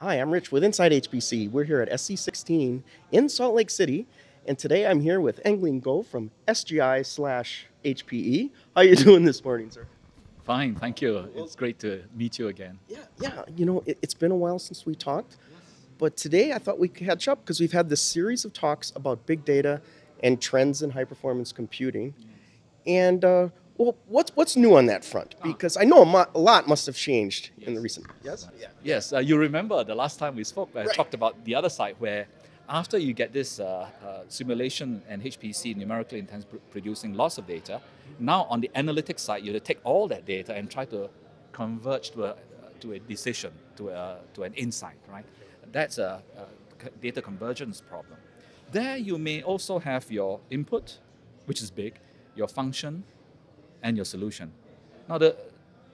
Hi, I'm Rich with Inside HPC. We're here at SC16 in Salt Lake City, and today I'm here with Eng Lim Goh from SGI slash HPE. How are you doing this morning, sir? Fine, thank you. It's great to meet you again. Yeah, yeah. You know, it, has been a while since we talked, but today I thought we'd catch up because we've had this series of talks about big data and trends in high performance computing, and uh, well, what's what's new on that front? Ah. Because I know a, lot must have changed yes. in the recent. Yes. Yeah. Yes. Uh, you remember the last time we spoke? I right. talked about the other side where, after you get this uh, uh, simulation and HPC numerically intense pr- producing lots of data, now on the analytics side, you have to take all that data and try to converge to a to a decision, to a to an insight, right? That's a, a data convergence problem. There, you may also have your input, which is big, your function, and your solution. Now, the,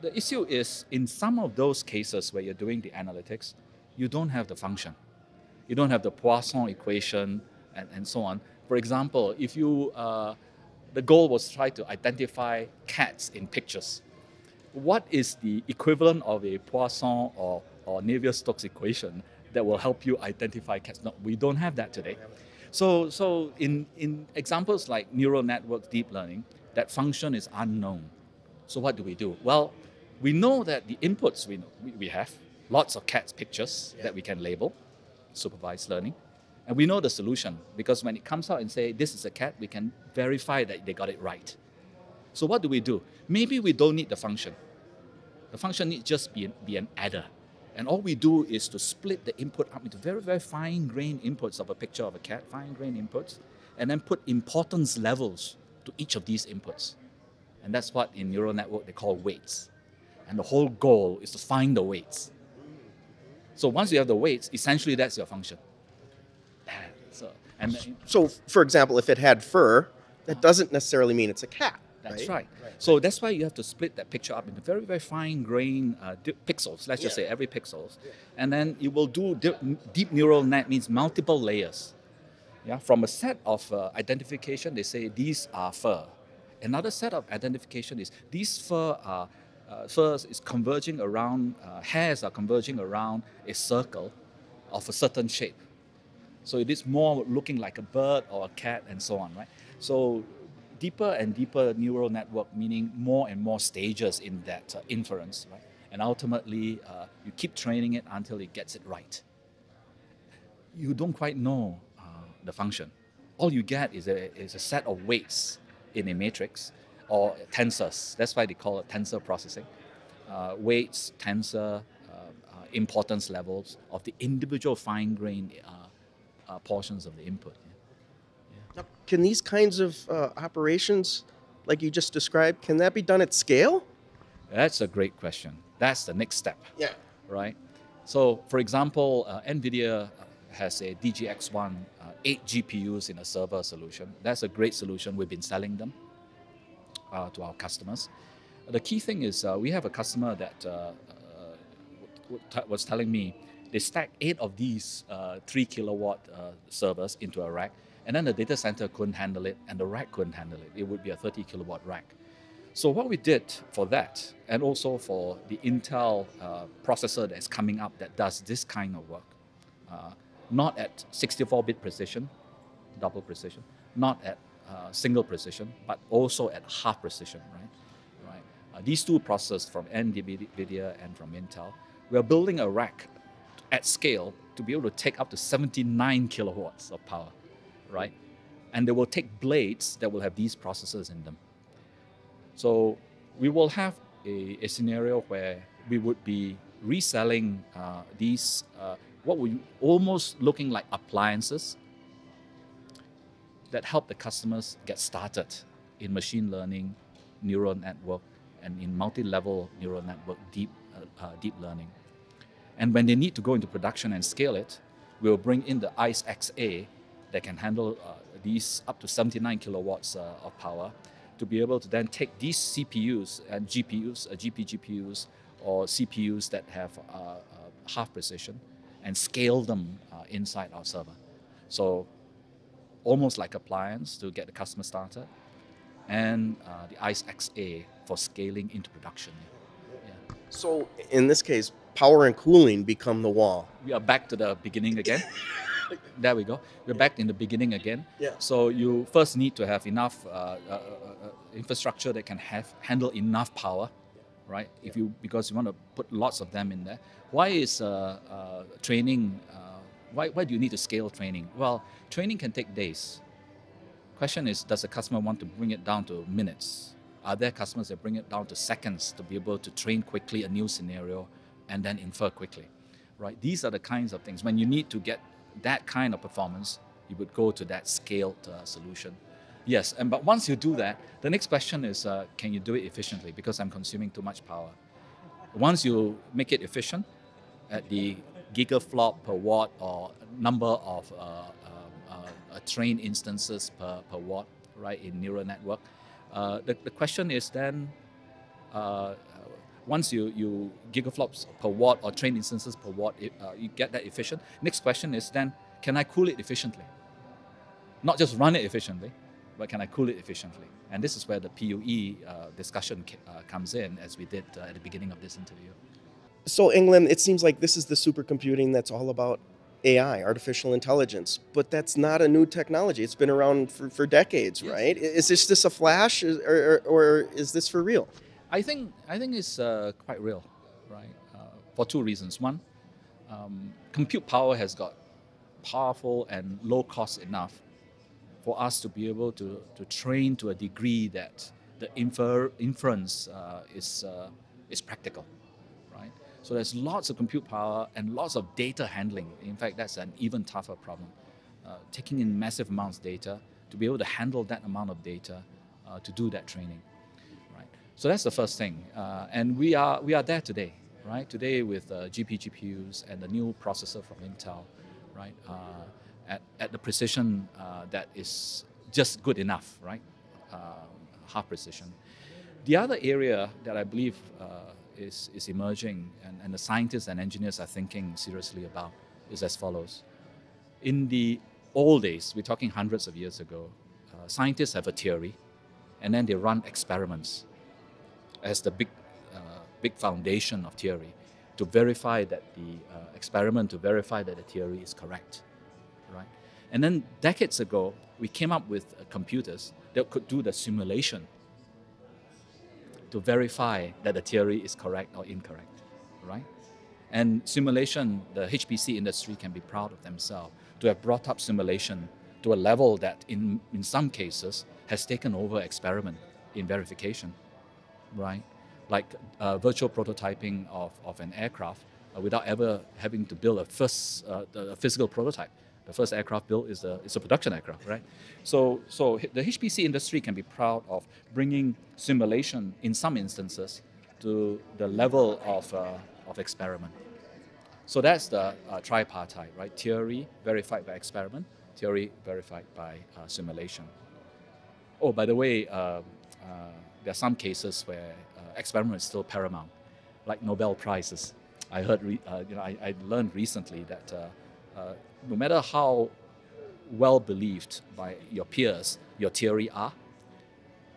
the issue is in some of those cases where you're doing the analytics, you don't have the function. You don't have the Poisson equation and, and so on. For example, if you, uh, the goal was to try to identify cats in pictures, what is the equivalent of a Poisson or, or Navier-Stokes equation that will help you identify cats? No, we don't have that today. So, so in, in examples like neural network deep learning, that function is unknown. So what do we do? Well, we know that the inputs we, know, we, have, lots of cats pictures yeah. that we can label, supervised learning. And we know the solution because when it comes out and say this is a cat, we can verify that they got it right. So what do we do? Maybe we don't need the function. The function needs just be an, be an adder. And all we do is to split the input up into very, very fine grained inputs of a picture of a cat, fine grained inputs, and then put importance levels to each of these inputs. And that's what in neural network they call weights. And the whole goal is to find the weights. So once you have the weights, essentially that's your function. So, and so for example, if it had fur, that doesn't necessarily mean it's a cat. That's right? right. right. So that's why you have to split that picture up into very, very fine grain uh, pixels. Let's just say every pixels, yeah. and then you will do deep neural net means multiple layers. Yeah, from a set of uh, identification, they say these are fur. Another set of identification is these fur are uh, furs is converging around uh, hairs are converging around a circle of a certain shape. So it is more looking like a bird or a cat and so on, right? So deeper and deeper neural network, meaning more and more stages in that uh, inference, right? And ultimately, uh, you keep training it until it gets it right. You don't quite know the function. All you get is a, is a set of weights in a matrix or tensors. That's why they call it tensor processing. Uh, weights, tensor, uh, uh, importance levels of the individual fine-grained uh, uh, portions of the input. Yeah. Now, can these kinds of uh, operations, like you just described, can that be done at scale? That's a great question. That's the next step. Yeah. Right. So, for example, NVIDIA has a DGX1 eight GPUs in a server solution. That's a great solution. We've been selling them uh, to our customers. The key thing is uh, we have a customer that uh, uh was telling me they stack eight of these uh, three kilowatt uh, servers into a rack, and then the data center couldn't handle it, and the rack couldn't handle it. It would be a 30 kilowatt rack. So what we did for that, and also for the Intel processor that's coming up that does this kind of work, not at 64-bit precision, double precision, not at uh, single precision, but also at half precision, right? Right. Uh, these two processors from NVIDIA and from Intel, we are building a rack at scale to be able to take up to 79 kilowatts of power, right? And they will take blades that will have these processors in them. So we will have a, a scenario where we would be reselling uh, these uh, what were almost looking like appliances that help the customers get started in machine learning, neural network, and in multi-level neural network deep, uh, uh, deep learning. And when they need to go into production and scale it, we'll bring in the ICE XA that can handle uh, these up to 79 kilowatts uh, of power to be able to then take these CPUs and GPUs, uh, GP GPUs, or CPUs that have uh, half precision, and scale them uh, inside our server. So almost like appliance to get the customer started, and uh, the ICE XA for scaling into production. Yeah. So in this case, power and cooling become the wall. We are back to the beginning again. there we go. We're back in the beginning again. Yeah. So you first need to have enough uh, uh, uh, uh, infrastructure that can have handle enough power, right? If you because you want to put lots of them in there. Why is uh, uh, training? Uh, why why do you need to scale training? Well, training can take days. Question is, does the customer want to bring it down to minutes? Are there customers that bring it down to seconds to be able to train quickly a new scenario and then infer quickly? Right? These are the kinds of things. When you need to get that kind of performance, you would go to that scaled uh, solution. Yes, and but once you do that, the next question is, uh, can you do it efficiently? Because I'm consuming too much power. Once you make it efficient, at the gigaflop per watt or number of uh, uh, uh, train instances per, per watt, right, in neural network, uh, the, the question is then, uh, once you, you gigaflops per watt or train instances per watt, you get that efficient. Next question is then, can I cool it efficiently? Not just run it efficiently, but can I cool it efficiently? And this is where the PUE uh, discussion uh, comes in, as we did uh, at the beginning of this interview. So, Eng Lim, it seems like this is the supercomputing that's all about AI, artificial intelligence, but that's not a new technology. It's been around for, for decades, Yes. right? Is this just a flash, or, or, or is this for real? I think I think it's uh, quite real, right? Uh, for two reasons. One, um, compute power has got powerful and low cost enough for us to be able to, to train to a degree that the infer, inference uh, is uh, is practical, right? So there's lots of compute power and lots of data handling. In fact, that's an even tougher problem. Uh, taking in massive amounts of data to be able to handle that amount of data uh, to do that training right? So that's the first thing, uh, and we are we are there today, right? Today with uh, GP GPUs and the new processor from Intel, right? At, at the precision uh, that is just good enough, right? Uh, half precision. The other area that I believe uh, is is emerging, and, and the scientists and engineers are thinking seriously about, is as follows. In the old days, we're talking hundreds of years ago, uh, scientists have a theory, and then they run experiments as the big, uh, big foundation of theory to verify that the uh, experiment to verify that the theory is correct, right? And then decades ago, we came up with uh, computers that could do the simulation to verify that the theory is correct or incorrect, right? And simulation, the HPC industry can be proud of themselves to have brought up simulation to a level that, in, in some cases, has taken over experiment in verification, right? Like uh, virtual prototyping of, of an aircraft uh, without ever having to build a first uh, a physical prototype. The first aircraft built is a, is a production aircraft, right? So, so the HPC industry can be proud of bringing simulation in some instances to the level of, uh, of experiment. So that's the uh, tripartite, right? Theory verified by experiment, theory verified by uh, simulation. Oh, by the way, uh, uh, there are some cases where uh, experiment is still paramount, like Nobel prizes. I heard, uh, you know, I, I learned recently that uh, no matter how well believed by your peers your theory are,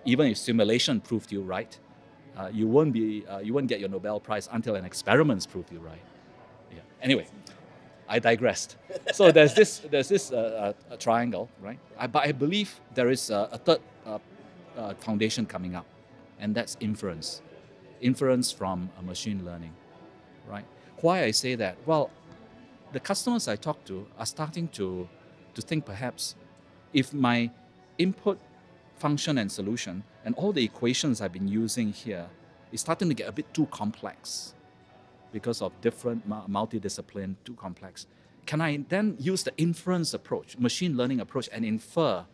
even if simulation proved you right, uh, you won't be, uh, you won't get your Nobel Prize until an experiment's proved you right. Yeah. Anyway, I digressed. So there's this there's this uh, uh, triangle, right? I, but I believe there is a, third uh, foundation coming up, and that's inference. Inference from machine learning, right? Why I say that? Well, the customers I talk to are starting to to think perhaps if my input function and solution and all the equations I've been using here is starting to get a bit too complex because of different mu- multidiscipline, too complex. Can I then use the inference approach, machine learning approach, and infer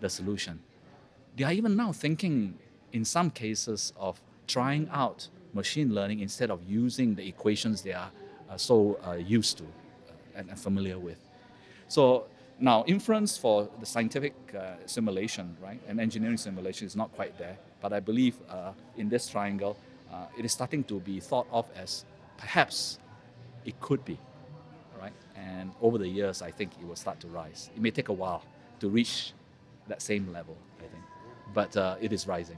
the solution? They are even now thinking, in some cases, of trying out machine learning instead of using the equations they are uh, so uh, used to and, familiar with. So now, inference for the scientific uh, simulation, right, and engineering simulation is not quite there. But I believe uh, in this triangle, uh, it is starting to be thought of as perhaps it could be, right? And over the years, I think it will start to rise. It may take a while to reach that same level, I think, but uh, it is rising.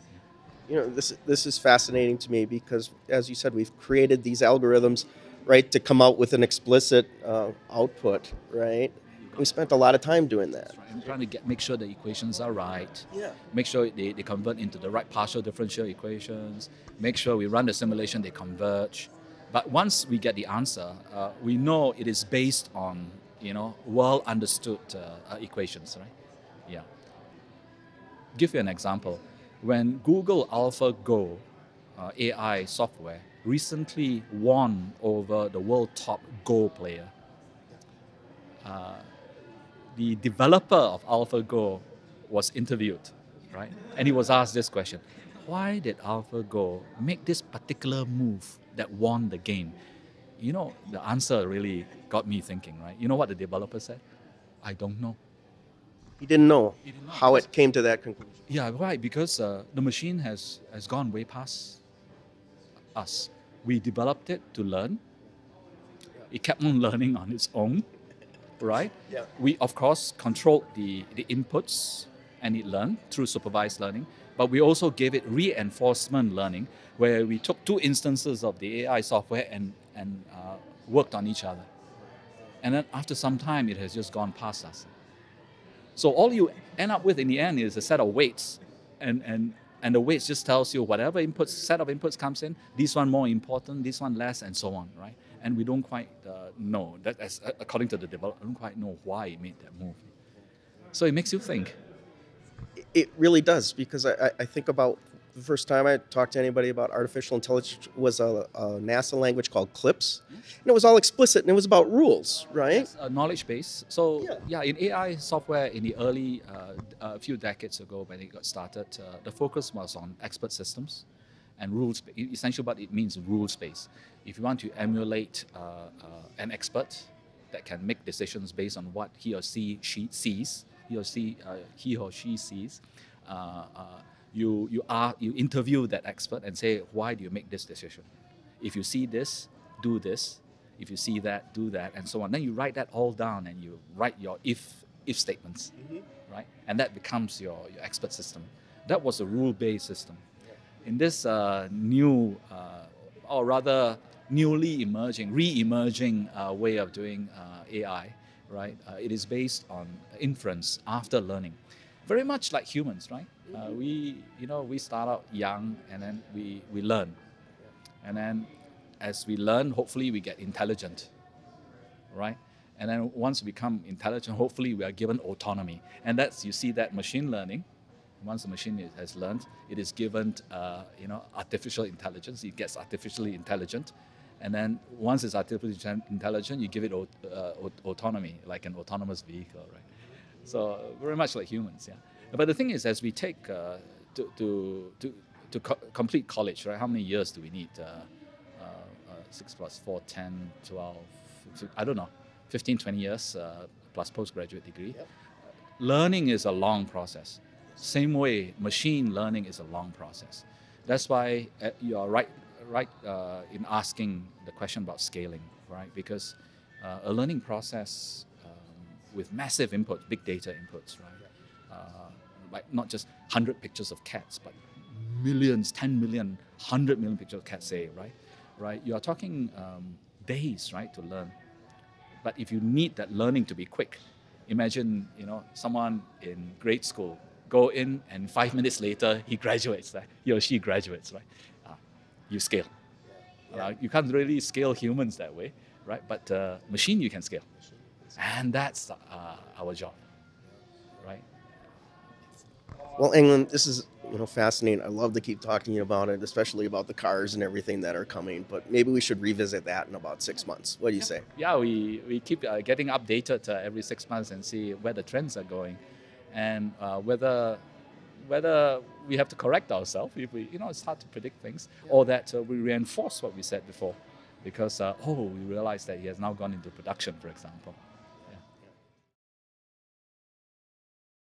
you know this this is fascinating to me because as you said we've created these algorithms right to come out with an explicit uh, output right we spent a lot of time doing that right. I'm trying to get make sure the equations are right. yeah Make sure they, they convert into the right partial differential equations. Make sure we run the simulation, they converge. But once we get the answer, uh, we know it is based on you know well understood uh, uh, equations, right? Yeah. Give you an example. When Google AlphaGo uh, AI software recently won over the world top Go player, uh, the developer of AlphaGo was interviewed, right? And he was asked this question Why did AlphaGo make this particular move that won the game? You know, the answer really got me thinking, right? You know what the developer said? I don't know. he didn't know He didn't know how it came to that conclusion Yeah, right, because uh, the machine has, has gone way past us. We developed it to learn. It kept on learning on its own, right? Yeah. We, of course, controlled the, the inputs and it learned through supervised learning, but we also gave it reinforcement learning where we took two instances of the AI software and, and uh, worked on each other. And then after some time, it has just gone past us. So all you end up with in the end is a set of weights, and and and the weights just tells you whatever inputs set of inputs comes in. This one more important, this one less, and so on, right? And we don't quite uh, know that as according to the developer, I don't quite know why it made that move. So it makes you think. It- really does because I- I think about the first time I talked to anybody about artificial intelligence was a, a NASA language called CLIPS, and it was all explicit and it was about rules, right? It's a knowledge base. So Yeah. yeah, in AI software in the early uh, a few decades ago when it got started, uh, the focus was on expert systems and rules. Essentially, what it means rules based. If you want to emulate uh, uh, an expert that can make decisions based on what he or she, she sees, he or she uh, he or she sees. You you are you interview that expert and say why do you make this decision? If you see this, do this. If you see that, do that, and so on. Then you write that all down and you write your if if statements, right? And that becomes your, your expert system. That was a rule based system. In this uh, new, uh, or rather newly emerging, re emerging uh, way of doing uh, AI, right? Uh, it is based on inference after learning. Very much like humans, right? Uh, we, you know, we start out young and then we, we learn. And then as we learn, hopefully we get intelligent, right? And then once we become intelligent, hopefully we are given autonomy. And that's, you see that machine learning, once the machine is, has learned, it is given, uh, you know, artificial intelligence. It gets artificially intelligent. And then once it's artificially intelligent, you give it uh, autonomy, like an autonomous vehicle, right? So very much like humans, yeah. But the thing is, as we take uh, to, to, to, to co- complete college, right? How many years do we need? Uh, uh, uh, 6 plus 4, 10, 12, 15, I don't know, 15, 20 years uh, plus postgraduate degree. Yep. Learning is a long process. Same way, machine learning is a long process. That's why uh, you are right, right uh, in asking the question about scaling, right? Because uh, a learning process um, with massive input, big data inputs, right? Uh, like not just 100 pictures of cats, but millions, 10 million, 100 million pictures of cats, say, right? Right? You are talking um, days, right, to learn. But if you need that learning to be quick, imagine, you know, someone in grade school go in and five minutes later he graduates, right? He or she graduates, right? Uh, you scale. Uh, you can't really scale humans that way, right? But uh, machine you can scale, and that's uh, our job? Well, Eng Lim, this is you know fascinating. I love to keep talking about it, especially about the cars and everything that are coming. But maybe we should revisit that in about six months. What do you say? yeah, we, we keep uh, getting updated uh, every six months and see where the trends are going, and uh, whether whether we have to correct ourselves if we you know it's hard to predict things or that uh, we reinforce what we said before because uh, oh we realize that he has now gone into production for example